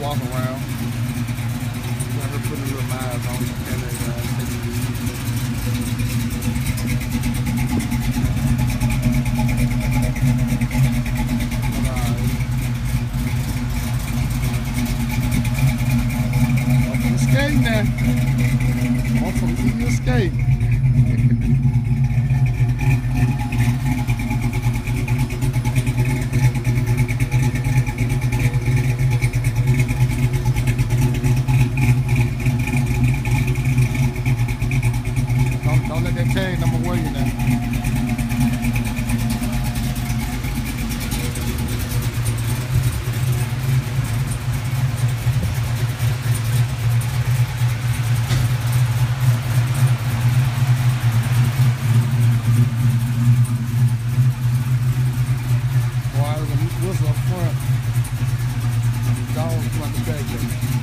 walk around. Got her putting little miles on the camera uh. Skating from the skate. Don't let that number wear you down. Whistle up front. Dogs want to beg.